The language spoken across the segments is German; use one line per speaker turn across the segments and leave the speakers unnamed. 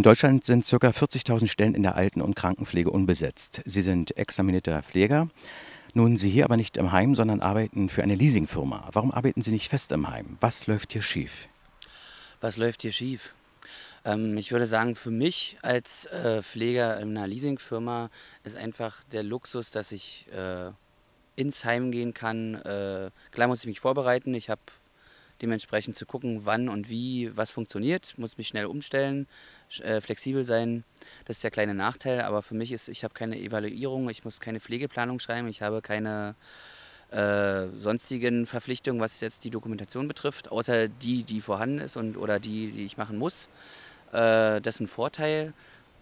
In Deutschland sind ca. 40.000 Stellen in der Alten- und Krankenpflege unbesetzt. Sie sind examinierter Pfleger. Nun, Sie hier aber nicht im Heim, sondern arbeiten für eine Leasingfirma. Warum arbeiten Sie nicht fest im Heim? Was läuft hier schief?
Was läuft hier schief? Ähm, ich würde sagen, für mich als äh, Pfleger in einer Leasingfirma ist einfach der Luxus, dass ich äh, ins Heim gehen kann. Äh, klar muss ich mich vorbereiten. Ich habe dementsprechend zu gucken, wann und wie was funktioniert, muss mich schnell umstellen, äh, flexibel sein. Das ist der kleine Nachteil, aber für mich ist, ich habe keine Evaluierung, ich muss keine Pflegeplanung schreiben, ich habe keine äh, sonstigen Verpflichtungen, was jetzt die Dokumentation betrifft, außer die, die vorhanden ist und oder die, die ich machen muss. Äh, das ist ein Vorteil.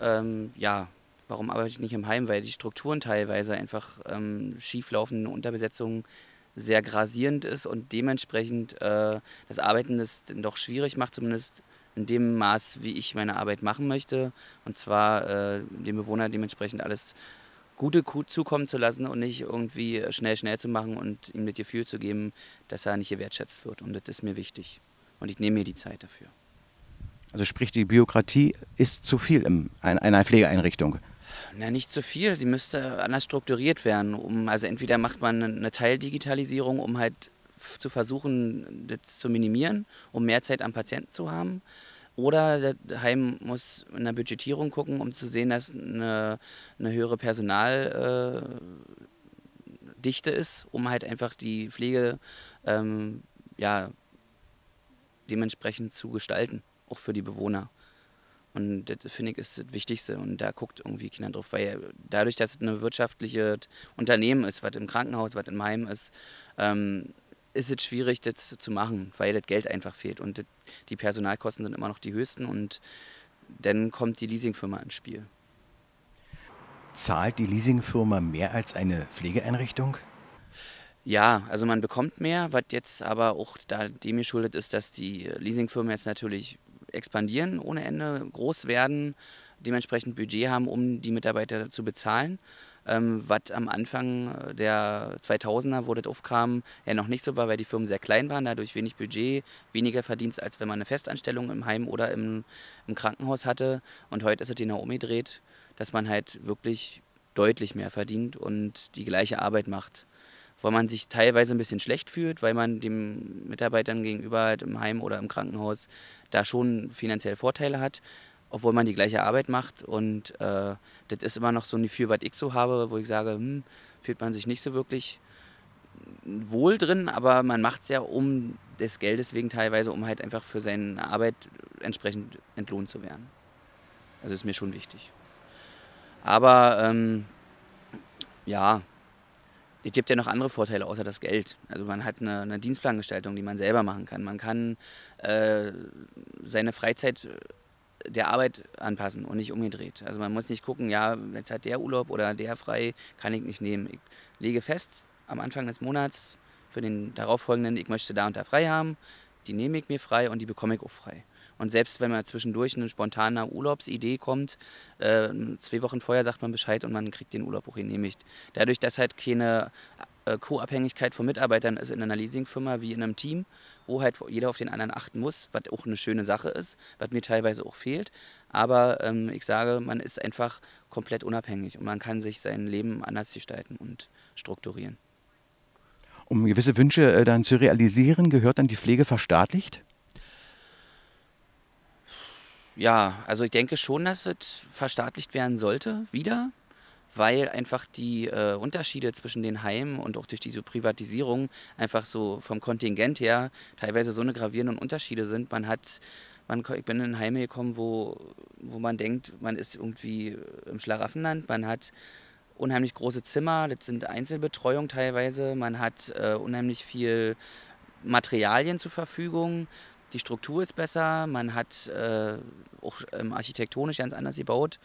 Ähm, ja, warum arbeite ich nicht im Heim? Weil die Strukturen teilweise einfach ähm, schieflaufen, Unterbesetzungen sehr grasierend ist und dementsprechend äh, das Arbeiten das doch schwierig macht, zumindest in dem Maß, wie ich meine Arbeit machen möchte. Und zwar äh, dem Bewohner dementsprechend alles Gute zukommen zu lassen und nicht irgendwie schnell, schnell zu machen und ihm das Gefühl zu geben, dass er nicht gewertschätzt wird. Und das ist mir wichtig. Und ich nehme mir die Zeit dafür.
Also sprich, die Bürokratie ist zu viel in einer Pflegeeinrichtung.
Na, nicht zu viel. Sie müsste anders strukturiert werden. Um, also entweder macht man eine Teildigitalisierung, um halt zu versuchen, das zu minimieren, um mehr Zeit am Patienten zu haben. Oder das Heim muss in der Budgetierung gucken, um zu sehen, dass eine, eine höhere Personaldichte äh, ist, um halt einfach die Pflege ähm, ja, dementsprechend zu gestalten, auch für die Bewohner. Und das finde ich ist das Wichtigste. Und da guckt irgendwie Kinder drauf, weil dadurch, dass es ein wirtschaftliches Unternehmen ist, was im Krankenhaus, was im Heim ist, ähm, ist es schwierig, das zu machen, weil das Geld einfach fehlt. Und das, die Personalkosten sind immer noch die höchsten. Und dann kommt die Leasingfirma ins Spiel.
Zahlt die Leasingfirma mehr als eine Pflegeeinrichtung?
Ja, also man bekommt mehr, was jetzt aber auch da dem geschuldet ist, dass die Leasingfirmen jetzt natürlich expandieren ohne Ende, groß werden, dementsprechend Budget haben, um die Mitarbeiter zu bezahlen. Ähm, was am Anfang der 2000er, wo das aufkam, ja noch nicht so war, weil die Firmen sehr klein waren, dadurch wenig Budget, weniger Verdienst, als wenn man eine Festanstellung im Heim oder im, im Krankenhaus hatte. Und heute ist es genau umgedreht, dass man halt wirklich deutlich mehr verdient und die gleiche Arbeit macht wo man sich teilweise ein bisschen schlecht fühlt, weil man den Mitarbeitern gegenüber halt im Heim oder im Krankenhaus da schon finanziell Vorteile hat, obwohl man die gleiche Arbeit macht. Und äh, das ist immer noch so ein Gefühl, was ich so habe, wo ich sage, hm, fühlt man sich nicht so wirklich wohl drin, aber man macht es ja um des Geldes wegen teilweise, um halt einfach für seine Arbeit entsprechend entlohnt zu werden. Also ist mir schon wichtig. Aber ähm, ja, es gibt ja noch andere Vorteile außer das Geld. Also man hat eine, eine Dienstplangestaltung, die man selber machen kann. Man kann äh, seine Freizeit äh, der Arbeit anpassen und nicht umgedreht. Also man muss nicht gucken, ja, jetzt hat der Urlaub oder der frei, kann ich nicht nehmen. Ich lege fest am Anfang des Monats für den darauffolgenden, ich möchte da und da frei haben, die nehme ich mir frei und die bekomme ich auch frei. Und selbst wenn man zwischendurch eine spontane Urlaubsidee kommt, äh, zwei Wochen vorher sagt man Bescheid und man kriegt den Urlaub auch genehmigt. Dadurch, dass halt keine äh, Co-Abhängigkeit von Mitarbeitern ist in einer Leasingfirma wie in einem Team, wo halt jeder auf den anderen achten muss, was auch eine schöne Sache ist, was mir teilweise auch fehlt. Aber ähm, ich sage, man ist einfach komplett unabhängig und man kann sich sein Leben anders gestalten und strukturieren.
Um gewisse Wünsche äh, dann zu realisieren, gehört dann die Pflege verstaatlicht?
Ja, also ich denke schon, dass es verstaatlicht werden sollte, wieder, weil einfach die äh, Unterschiede zwischen den Heimen und auch durch diese Privatisierung einfach so vom Kontingent her teilweise so eine gravierenden Unterschiede sind. Man hat, man, ich bin in Heime gekommen, wo, wo man denkt, man ist irgendwie im Schlaraffenland, man hat unheimlich große Zimmer, das sind Einzelbetreuung teilweise, man hat äh, unheimlich viel Materialien zur Verfügung, die Struktur ist besser, man hat äh, auch ähm, architektonisch ganz anders gebaut.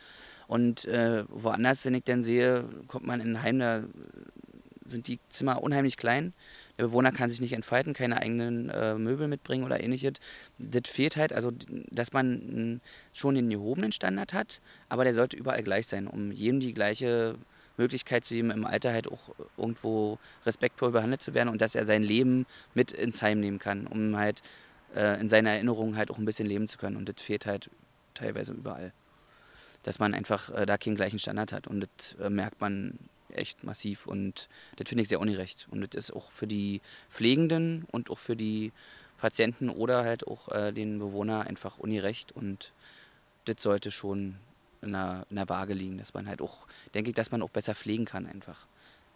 Und äh, woanders, wenn ich dann sehe, kommt man in ein Heim, da sind die Zimmer unheimlich klein. Der Bewohner kann sich nicht entfalten, keine eigenen äh, Möbel mitbringen oder ähnliches. Das fehlt halt, also dass man schon den gehobenen Standard hat, aber der sollte überall gleich sein, um jedem die gleiche Möglichkeit zu geben, im Alter halt auch irgendwo respektvoll behandelt zu werden und dass er sein Leben mit ins Heim nehmen kann, um halt äh, in seiner Erinnerung halt auch ein bisschen leben zu können. Und das fehlt halt teilweise überall. Dass man einfach äh, da keinen gleichen Standard hat und das äh, merkt man echt massiv und das finde ich sehr ungerecht. Und das ist auch für die Pflegenden und auch für die Patienten oder halt auch äh, den Bewohner einfach ungerecht und das sollte schon in der, in der Waage liegen, dass man halt auch, denke ich, dass man auch besser pflegen kann einfach.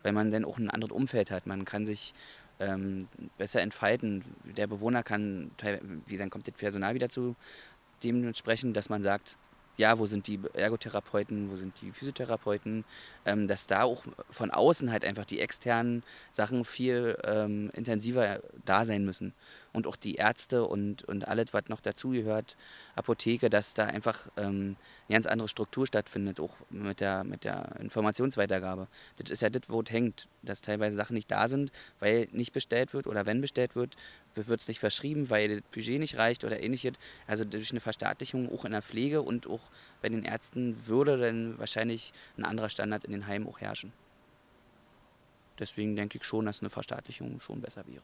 Weil man dann auch ein anderes Umfeld hat. Man kann sich ähm, besser entfalten. Der Bewohner kann, wie dann kommt das Personal wieder zu dementsprechend, dass man sagt, ja, wo sind die Ergotherapeuten, wo sind die Physiotherapeuten, ähm, dass da auch von außen halt einfach die externen Sachen viel ähm, intensiver da sein müssen. Und auch die Ärzte und, und alles, was noch dazugehört, Apotheke, dass da einfach ähm, eine ganz andere Struktur stattfindet, auch mit der, mit der Informationsweitergabe. Das ist ja das, wo es hängt, dass teilweise Sachen nicht da sind, weil nicht bestellt wird oder wenn bestellt wird, wird es nicht verschrieben, weil das Budget nicht reicht oder ähnliches. Also durch eine Verstaatlichung auch in der Pflege und auch bei den Ärzten würde dann wahrscheinlich ein anderer Standard in den Heimen auch herrschen. Deswegen denke ich schon, dass eine Verstaatlichung schon besser wäre.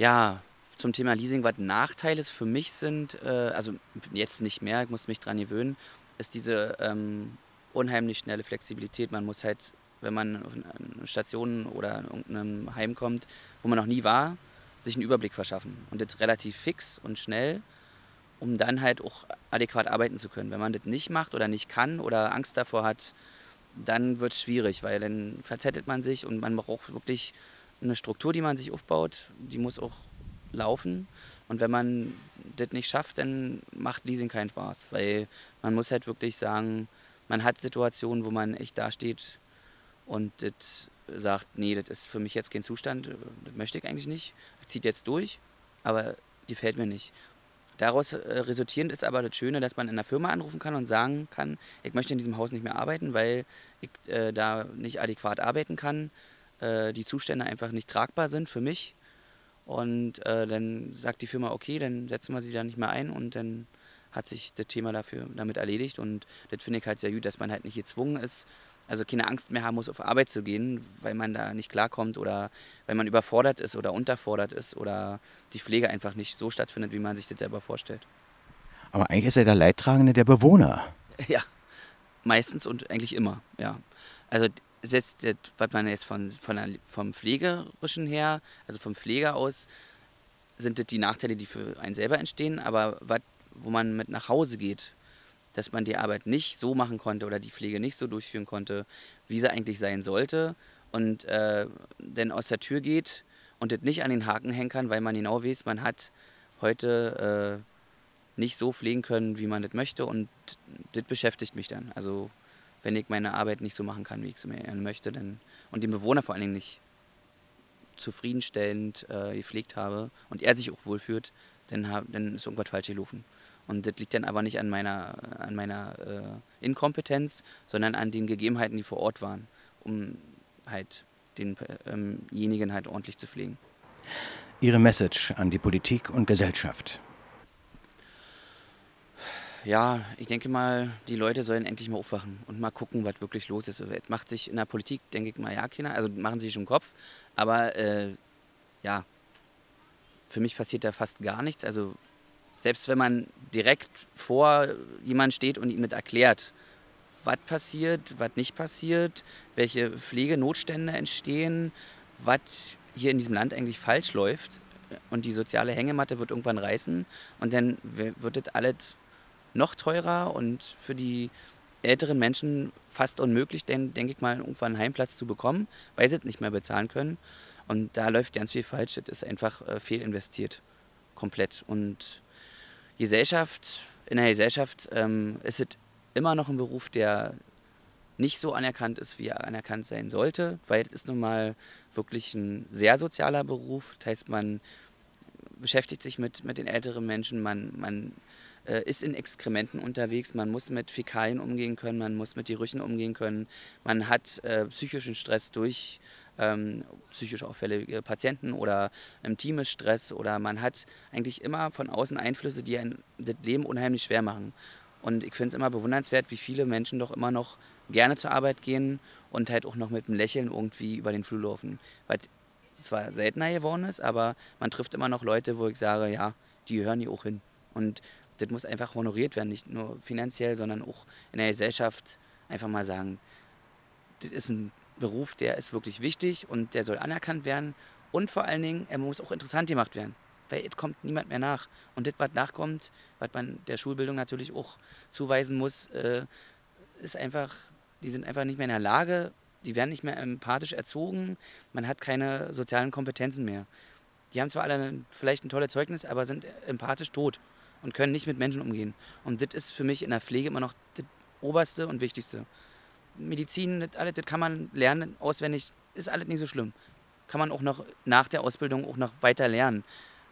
Ja, zum Thema Leasing, was Nachteile für mich sind, äh, also jetzt nicht mehr, ich muss mich dran gewöhnen, ist diese ähm, unheimlich schnelle Flexibilität. Man muss halt wenn man auf eine Station oder in irgendeinem Heim kommt, wo man noch nie war, sich einen Überblick verschaffen. Und das relativ fix und schnell, um dann halt auch adäquat arbeiten zu können. Wenn man das nicht macht oder nicht kann oder Angst davor hat, dann wird es schwierig, weil dann verzettelt man sich und man braucht wirklich eine Struktur, die man sich aufbaut, die muss auch laufen. Und wenn man das nicht schafft, dann macht Leasing keinen Spaß, weil man muss halt wirklich sagen, man hat Situationen, wo man echt dasteht, und das sagt, nee, das ist für mich jetzt kein Zustand, das möchte ich eigentlich nicht, zieht jetzt durch, aber die fällt mir nicht. Daraus äh, resultierend ist aber das Schöne, dass man in der Firma anrufen kann und sagen kann, ich möchte in diesem Haus nicht mehr arbeiten, weil ich äh, da nicht adäquat arbeiten kann, äh, die Zustände einfach nicht tragbar sind für mich. Und äh, dann sagt die Firma, okay, dann setzen wir sie da nicht mehr ein und dann hat sich das Thema dafür damit erledigt. Und das finde ich halt sehr gut, dass man halt nicht gezwungen ist, also keine Angst mehr haben muss, auf Arbeit zu gehen, weil man da nicht klarkommt oder weil man überfordert ist oder unterfordert ist oder die Pflege einfach nicht so stattfindet, wie man sich das selber vorstellt.
Aber eigentlich ist ja der Leidtragende der Bewohner.
Ja, meistens und eigentlich immer, ja. Also das, was man jetzt von, von der, vom Pflegerischen her, also vom Pfleger aus, sind das die Nachteile, die für einen selber entstehen, aber was, wo man mit nach Hause geht, dass man die Arbeit nicht so machen konnte oder die Pflege nicht so durchführen konnte, wie sie eigentlich sein sollte und äh, dann aus der Tür geht und das nicht an den Haken hängen kann, weil man genau weiß, man hat heute äh, nicht so pflegen können, wie man das möchte und das beschäftigt mich dann. Also wenn ich meine Arbeit nicht so machen kann, wie ich es mir möchte dann, und den Bewohner vor allen Dingen nicht zufriedenstellend äh, gepflegt habe und er sich auch wohlfühlt, dann, hab, dann ist irgendwas falsch gelaufen. Und das liegt dann aber nicht an meiner, an meiner äh, Inkompetenz, sondern an den Gegebenheiten, die vor Ort waren, um halt denjenigen ähm halt ordentlich zu pflegen.
Ihre Message an die Politik und Gesellschaft?
Ja, ich denke mal, die Leute sollen endlich mal aufwachen und mal gucken, was wirklich los ist. Es macht sich in der Politik, denke ich mal, ja, keiner, also machen sie sich im Kopf, aber äh, ja, für mich passiert da fast gar nichts. Also selbst wenn man direkt vor jemand steht und ihm mit erklärt, was passiert, was nicht passiert, welche Pflegenotstände entstehen, was hier in diesem Land eigentlich falsch läuft und die soziale Hängematte wird irgendwann reißen und dann wird das alles noch teurer und für die älteren Menschen fast unmöglich, denn, denke ich mal, irgendwann einen Heimplatz zu bekommen, weil sie es nicht mehr bezahlen können. Und da läuft ganz viel falsch. Das ist einfach äh, fehlinvestiert. Komplett. Und Gesellschaft, in der Gesellschaft ähm, ist es immer noch ein Beruf, der nicht so anerkannt ist, wie er anerkannt sein sollte, weil es ist nun mal wirklich ein sehr sozialer Beruf. Das heißt, man beschäftigt sich mit, mit den älteren Menschen, man, man ist in Exkrementen unterwegs, man muss mit Fäkalien umgehen können, man muss mit Gerüchen umgehen können, man hat äh, psychischen Stress durch ähm, psychisch auffällige Patienten oder im Team Stress oder man hat eigentlich immer von außen Einflüsse, die ein das Leben unheimlich schwer machen. Und ich finde es immer bewundernswert, wie viele Menschen doch immer noch gerne zur Arbeit gehen und halt auch noch mit einem Lächeln irgendwie über den Flur laufen. Weil es zwar seltener geworden ist, aber man trifft immer noch Leute, wo ich sage, ja, die gehören hier auch hin. Und das muss einfach honoriert werden, nicht nur finanziell, sondern auch in der Gesellschaft einfach mal sagen, das ist ein Beruf, der ist wirklich wichtig und der soll anerkannt werden und vor allen Dingen, er muss auch interessant gemacht werden, weil es kommt niemand mehr nach. Und das, was nachkommt, was man der Schulbildung natürlich auch zuweisen muss, äh, ist einfach, die sind einfach nicht mehr in der Lage, die werden nicht mehr empathisch erzogen, man hat keine sozialen Kompetenzen mehr. Die haben zwar alle vielleicht ein tolles Zeugnis, aber sind empathisch tot und können nicht mit Menschen umgehen. Und das ist für mich in der Pflege immer noch das Oberste und Wichtigste. Medizin, das, alles, das kann man lernen, auswendig, ist alles nicht so schlimm. Kann man auch noch nach der Ausbildung auch noch weiter lernen.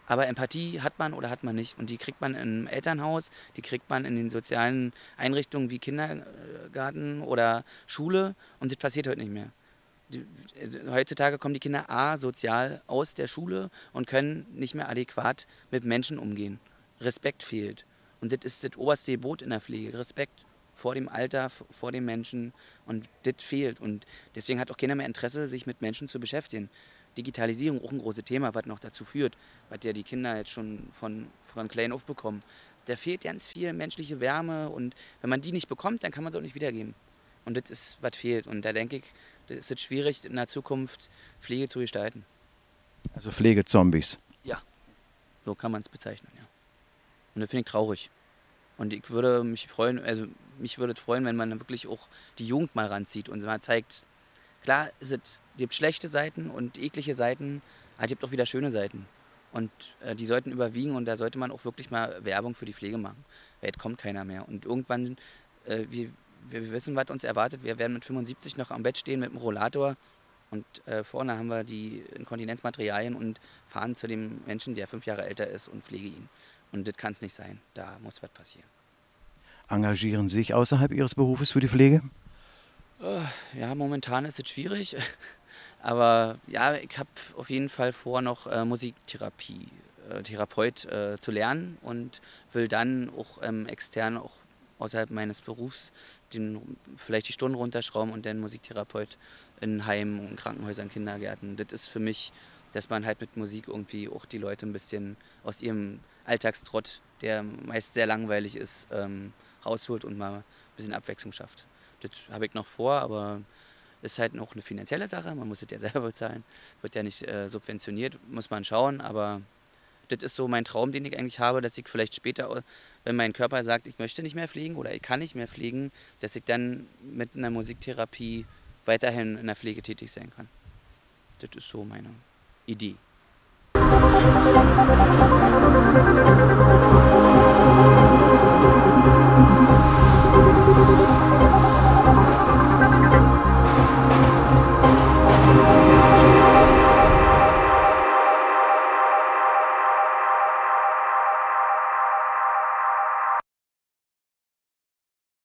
Aber Empathie hat man oder hat man nicht. Und die kriegt man im Elternhaus, die kriegt man in den sozialen Einrichtungen wie Kindergarten oder Schule. Und das passiert heute nicht mehr. Also heutzutage kommen die Kinder A sozial aus der Schule und können nicht mehr adäquat mit Menschen umgehen. Respekt fehlt. Und das ist das oberste Gebot in der Pflege. Respekt vor dem Alter, vor dem Menschen. Und das fehlt. Und deswegen hat auch keiner mehr Interesse, sich mit Menschen zu beschäftigen. Digitalisierung auch ein großes Thema, was noch dazu führt, was ja die Kinder jetzt schon von, von klein auf bekommen. Da fehlt ganz viel menschliche Wärme und wenn man die nicht bekommt, dann kann man es auch nicht wiedergeben. Und das ist, was fehlt. Und da denke ich, das ist es schwierig, in der Zukunft Pflege zu gestalten.
Also Pflegezombies.
Ja, so kann man es bezeichnen. Und das finde ich traurig. Und ich würde mich freuen, also mich würde es freuen, wenn man wirklich auch die Jugend mal ranzieht und mal zeigt, klar, es gibt schlechte Seiten und eklige Seiten, aber es gibt auch wieder schöne Seiten. Und äh, die sollten überwiegen und da sollte man auch wirklich mal Werbung für die Pflege machen. Weil jetzt kommt keiner mehr. Und irgendwann, äh, wir, wir wissen, was uns erwartet. Wir werden mit 75 noch am Bett stehen mit dem Rollator und äh, vorne haben wir die Inkontinenzmaterialien und fahren zu dem Menschen, der fünf Jahre älter ist und pflege ihn. Und das kann es nicht sein. Da muss was passieren.
Engagieren Sie sich außerhalb Ihres Berufes für die Pflege?
Äh, ja, momentan ist es schwierig. Aber ja, ich habe auf jeden Fall vor, noch äh, Musiktherapie, äh, Therapeut äh, zu lernen und will dann auch ähm, extern, auch außerhalb meines Berufs, den, vielleicht die Stunden runterschrauben und dann Musiktherapeut in Heimen, Krankenhäusern, Kindergärten. Das ist für mich, dass man halt mit Musik irgendwie auch die Leute ein bisschen aus ihrem Alltagstrott, der meist sehr langweilig ist, ähm, rausholt und mal ein bisschen Abwechslung schafft. Das habe ich noch vor, aber ist halt noch eine finanzielle Sache. Man muss es ja selber bezahlen. Wird ja nicht äh, subventioniert, muss man schauen. Aber das ist so mein Traum, den ich eigentlich habe, dass ich vielleicht später, wenn mein Körper sagt, ich möchte nicht mehr fliegen oder ich kann nicht mehr fliegen, dass ich dann mit einer Musiktherapie weiterhin in der Pflege tätig sein kann. Das ist so meine ed